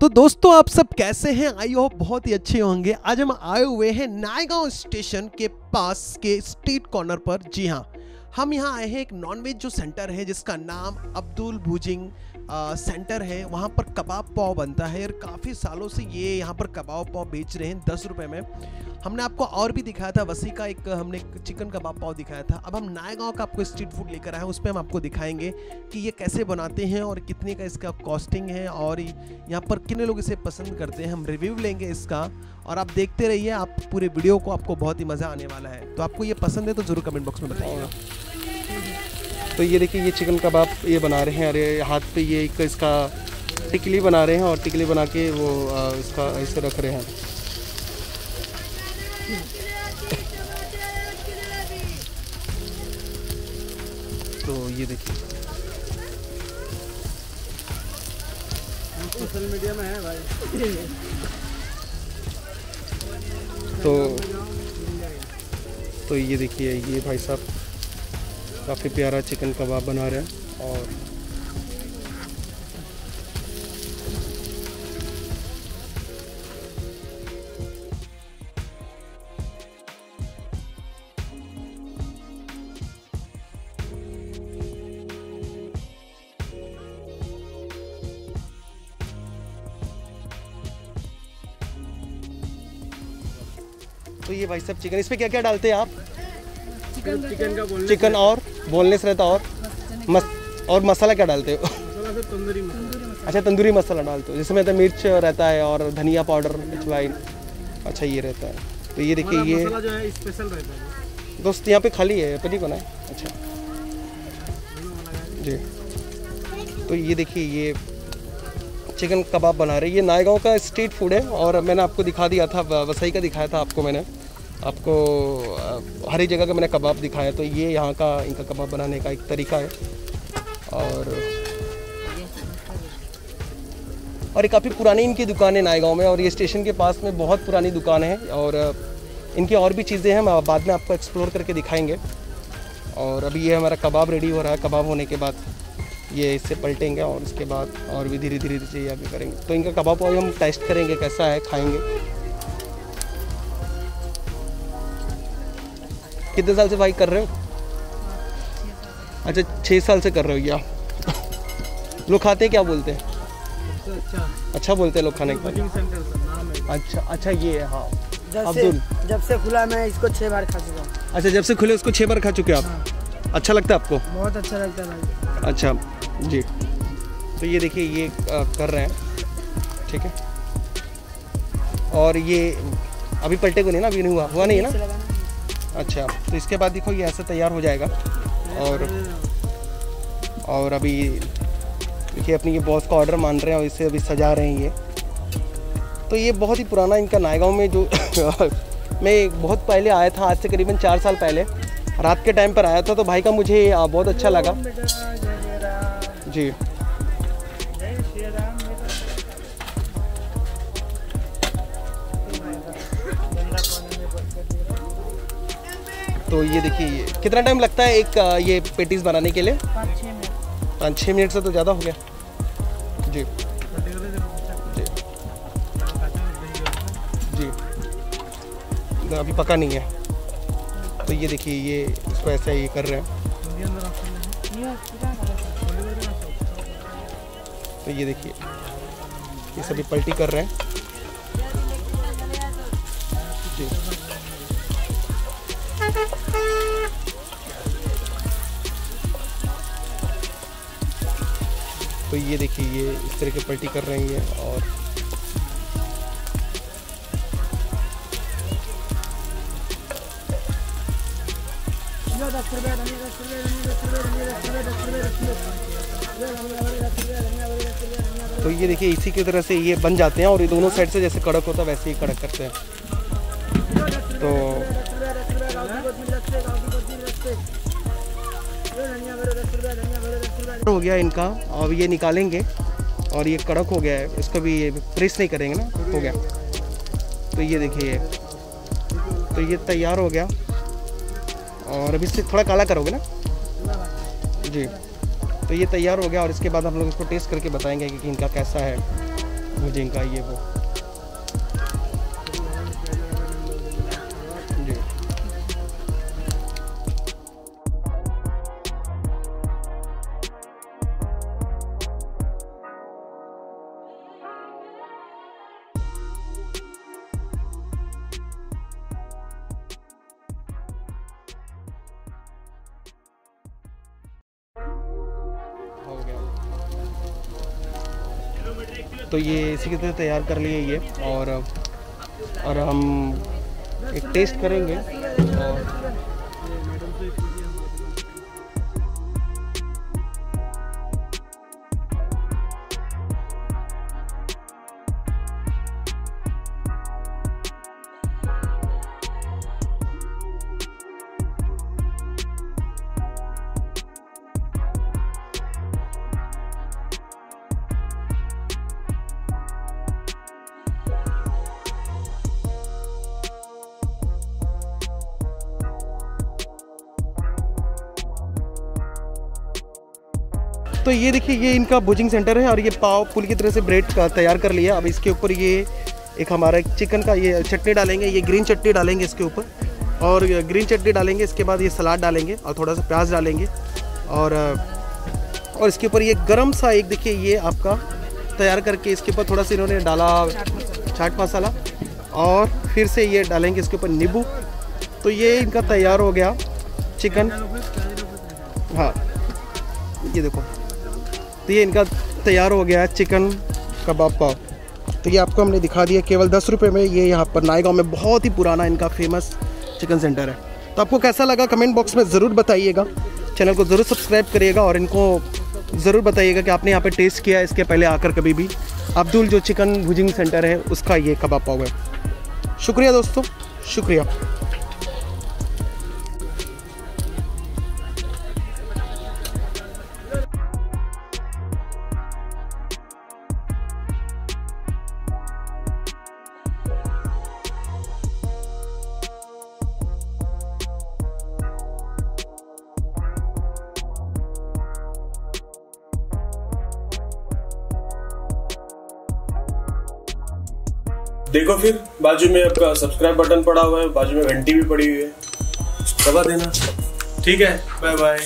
तो दोस्तों, आप सब कैसे हैं? आई होप बहुत ही अच्छे होंगे। आज हम आए हुए हैं नायगांव स्टेशन के पास के स्ट्रीट कॉर्नर पर। जी हाँ हम यहाँ आए हैं एक नॉनवेज जो सेंटर है, जिसका नाम अब्दुल भुजिंग सेंटर है, वहाँ पर कबाब पाव बनता है और काफ़ी सालों से ये यहाँ पर कबाब पाव बेच रहे हैं दस रुपये में। हमने आपको और भी दिखाया था, वसी का एक, हमने चिकन कबाब पाव दिखाया था। अब हम नायगांव का आपको स्ट्रीट फ़ूड लेकर आए हैं, उस पर हम आपको दिखाएँगे कि ये कैसे बनाते हैं और कितने का इसका कॉस्टिंग है और यहाँ पर कितने लोग इसे पसंद करते हैं। हम रिव्यू लेंगे इसका और आप देखते रहिए, आप पूरे वीडियो को, आपको बहुत ही मज़ा आने वाला है। तो आपको ये पसंद है तो ज़रूर कमेंट बॉक्स में बताइएगा। तो ये देखिए ये चिकन कबाब ये बना रहे हैं अरे हाथ पे ये एक इसका टिकली बना रहे हैं और टिकली बना के वो आ, इसका ऐसे रख रहे हैं। तो ये देखिए। सोशल मीडिया में है भाई। तो तो ये देखिए ये भाई साहब। काफ़ी प्यारा चिकन कबाब बना रहे हैं और तो ये भाई साहब चिकन इस पे क्या क्या डालते हैं आप? चिकन चिकन का बोलने चिकन और बोनलेस रहता और मस और मसाला क्या डालते हो? तंदूरी अच्छा तंदूरी मसाला डालते हो जिसमें तो मिर्च रहता है और धनिया पाउडर अजवाइन अच्छा ये रहता है। तो ये देखिए ये जो है स्पेशल रहता है। दोस्त यहाँ पे खाली है पनी को ना अच्छा। जी। तो ये देखिए ये चिकन कबाब बना रहे ये नायगांव का स्ट्रीट फ़ूड है और मैंने आपको दिखा दिया था वसई का दिखाया था आपको मैंने। आपको हर एक जगह का मैंने कबाब दिखाया तो ये यहाँ का इनका कबाब बनाने का एक तरीका है। और और ये काफ़ी पुरानी इनकी दुकान है नायगांव में, और ये स्टेशन के पास में बहुत पुरानी दुकान है, और इनकी और भी चीज़ें हैं, हम बाद में आपको एक्सप्लोर करके दिखाएँगे। और अभी ये हमारा कबाब रेडी हो रहा है, कबाब होने के बाद ये इससे पलटेंगे, और उसके बाद और भी धीरे धीरे ये आगे करेंगे। तो इनका कबाब अभी हम टेस्ट करेंगे, कैसा है, खाएँगे। कितने साल से बाइक कर रहे हो? अच्छा छः साल से कर रहे हो ये आप लोग खाते हैं क्या बोलते हैं? अच्छा अच्छा बोलते हैं लोग खाने के बाद। का अच्छा अच्छा ये है हाँ। जब अब्दुल। से जब से खुला मैं इसको छह बार खा चुका हूँ। अच्छा जब से खुले उसको छः बार खा चुके हो आप? अच्छा लगता है आपको? बहुत अच्छा लगता है भाई। अच्छा जी। तो ये देखिए ये कर रहे हैं। ठीक है। और ये अभी पलटे को नहीं ना अभी नहीं हुआ? हुआ नहीं है ना? अच्छा तो इसके बाद देखो ये ऐसे तैयार हो जाएगा। और और अभी देखिए, अपनी ये बॉस का ऑर्डर मान रहे हैं और इसे अभी सजा रहे हैं ये। तो ये बहुत ही पुराना इनका नायगांव में जो मैं बहुत पहले आया था, आज से करीबन चार साल पहले। रात के टाइम पर आया था तो भाई का मुझे बहुत अच्छा लगा। जी। तो ये देखिए ये कितना टाइम लगता है एक ये पेटीज बनाने के लिए? पाँच छः मिनट से तो ज़्यादा हो गया। जी। जी। जी। अभी पका नहीं है। तो ये देखिए ये इसको ऐसे ये कर रहे हैं। तो ये देखिए ये सभी पलटी कर रहे हैं। तो ये देखिए, ये इस तरह के पलटी कर रही है और तो ये देखिए, इसी की तरह से ये बन जाते हैं और ये दोनों साइड से जैसे कड़क होता है, वैसे ही कड़क करते हैं। तो हो गया इनका। अब ये निकालेंगे और ये कड़क हो गया है। इसको भी ये प्रेस नहीं करेंगे ना, हो गया। तो ये देखिए तो ये तैयार हो गया। और अभी इससे थोड़ा काला करोगे ना? जी। तो ये तैयार हो गया और इसके बाद हम लोग इसको टेस्ट करके बताएँगे कि इनका कैसा है। भुजिंग का ये वो। तो ये इसी की तरह तैयार कर लिए ये और और हम एक टेस्ट करेंगे और तो ये देखिए, ये इनका बुजिंग सेंटर है और ये पाव पुल की तरह से ब्रेड का तैयार कर लिया अब इसके ऊपर ये एक हमारा चिकन का ये चटनी डालेंगे, ये ग्रीन चटनी डालेंगे इसके ऊपर। और ग्रीन चटनी डालेंगे, इसके बाद ये सलाद डालेंगे और थोड़ा सा प्याज डालेंगे। और और इसके ऊपर ये गरम सा एक देखिए, ये आपका तैयार करके इसके ऊपर थोड़ा सा इन्होंने डाला चाट मसाला। और फिर से ये डालेंगे इसके ऊपर नींबू। तो ये इनका तैयार हो गया चिकन। हाँ ये देखो। तो ये इनका तैयार हो गया है चिकन कबाब पाव तो ये आपको हमने दिखा दिया केवल दस रुपये में। ये यहाँ पर नायगांव में बहुत ही पुराना इनका फ़ेमस चिकन सेंटर है। तो आपको कैसा लगा कमेंट बॉक्स में ज़रूर बताइएगा। चैनल को ज़रूर सब्सक्राइब करिएगा और इनको ज़रूर बताइएगा कि आपने यहाँ पे टेस्ट किया इसके पहले आकर कभी भी। अब्दुल जो चिकन भुजिंग सेंटर है, उसका ये कबाब पाव है। शुक्रिया दोस्तों, शुक्रिया। देखो फिर, बाजू में आपका सब्सक्राइब बटन पड़ा हुआ है, बाजू में घंटी भी पड़ी हुई है। दबा देना। ठीक है बाय बाय